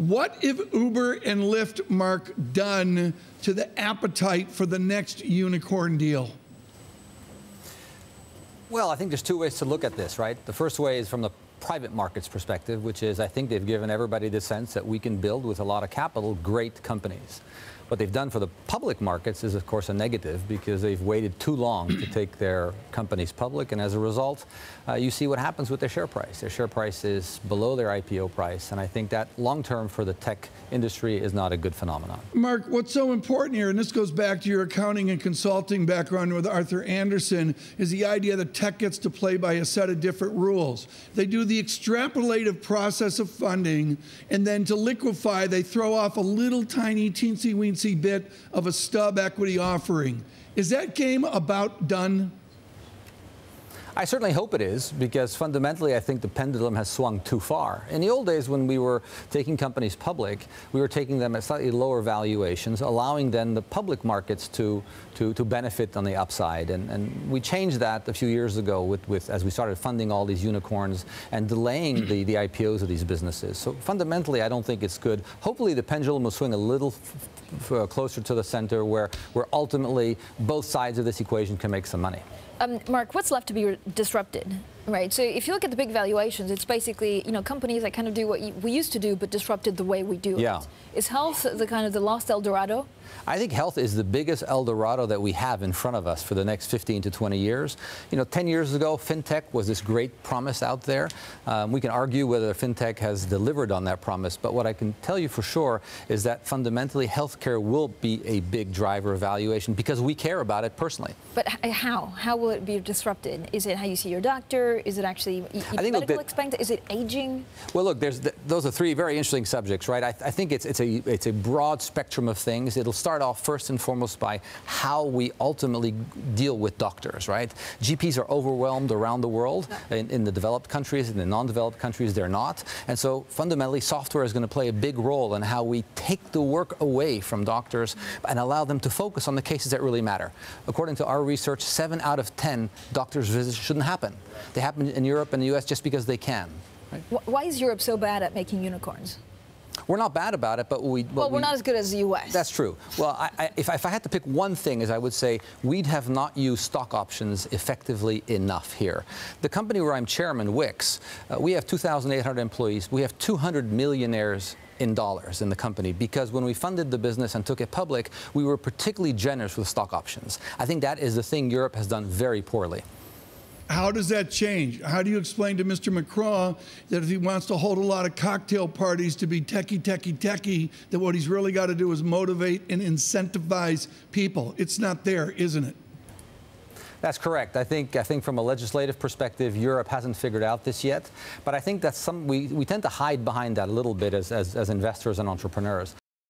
What if Uber and Lyft, Mark, done to the appetite for the next unicorn deal? Well, I think there's two ways to look at this, right? The first way is from the private markets perspective, which is I think they've given everybody the sense that we can build with a lot of capital great companies. What they've done for the public markets is, of course, a negative because they've waited too long to take their companies public, and as a result, uh, you see what happens with their share price. Their share price is below their IPO price, and I think that long term for the tech industry is not a good phenomenon. Mark, what's so important here, and this goes back to your accounting and consulting background with Arthur Andersen, is the idea that tech gets to play by a set of different rules. They do the extrapolative process of funding, and then to liquefy, they throw off a little tiny teensy weensy bit of a stub equity offering. Is that game about done? I certainly hope it is, because fundamentally I think the pendulum has swung too far. In the old days when we were taking companies public, we were taking them at slightly lower valuations, allowing then the public markets to, to, to benefit on the upside. And, and we changed that a few years ago with, with, as we started funding all these unicorns and delaying the, the IPOs of these businesses. So fundamentally, I don't think it's good. Hopefully the pendulum will swing a little closer to the center where, where ultimately both sides of this equation can make some money. Um, Mark, what's left to be disrupted? Right. So if you look at the big valuations, it's basically you know companies that kind of do what we used to do, but disrupted the way we do yeah. it. Is health the kind of the lost El Dorado? I think health is the biggest El Dorado that we have in front of us for the next 15 to 20 years. You know, 10 years ago, fintech was this great promise out there. Um, we can argue whether fintech has delivered on that promise, but what I can tell you for sure is that fundamentally healthcare will be a big driver of valuation because we care about it personally. But how? How will it be disrupted? Is it how you see your doctor? Is it actually I think medical expense? Is it aging? Well, look, there's those are three very interesting subjects, right? I, I think it's it's a it's a broad spectrum of things. It'll start off first and foremost by how we ultimately deal with doctors, right? GPs are overwhelmed around the world. In, in the developed countries, in the non-developed countries, they're not. And so fundamentally, software is going to play a big role in how we take the work away from doctors and allow them to focus on the cases that really matter. According to our research, seven out of 10 doctors' visits shouldn't happen. They happen in Europe and the US just because they can. Right? Why is Europe so bad at making unicorns? We're not bad about it, but we. well, we're we, not as good as the U.S. That's true. Well, I, I, if, if, I had to pick one thing, is I would say we'd have not used stock options effectively enough here. The company where I'm chairman, Wix, uh, we have 2,800 employees. We have 200 millionaires in dollars in the company because when we funded the business and took it public, we were particularly generous with stock options. I think that is the thing Europe has done very poorly. How does that change? How do you explain to Mr. Macron that if he wants to hold a lot of cocktail parties to be techie, techie, techie, that what he's really got to do is motivate and incentivize people? It's not there, isn't it? That's correct. I think I think from a legislative perspective, Europe hasn't figured out this yet. But I think that's some we, we tend to hide behind that a little bit as, as, as investors and entrepreneurs.